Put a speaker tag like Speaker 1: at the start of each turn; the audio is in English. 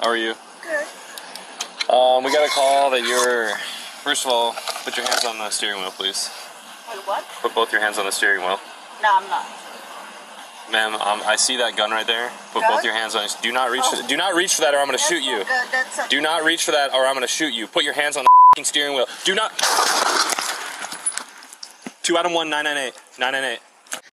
Speaker 1: How are you?
Speaker 2: Good.
Speaker 1: Um, we got a call that you're. First of all, put your hands on the steering wheel, please.
Speaker 2: Wait, what?
Speaker 1: Put both your hands on the steering wheel.
Speaker 2: No, I'm not.
Speaker 1: Ma'am, um, I see that gun right there. Put
Speaker 2: Gun?
Speaker 1: both your hands on it. Do not reach.
Speaker 2: Oh.
Speaker 1: For, do not reach for that, or I'm gonna shoot you.
Speaker 2: A,
Speaker 1: Do not reach for that, or I'm gonna shoot you. Put your hands on the steering wheel. Do not. Two out Adam one nine nine eight nine nine eight.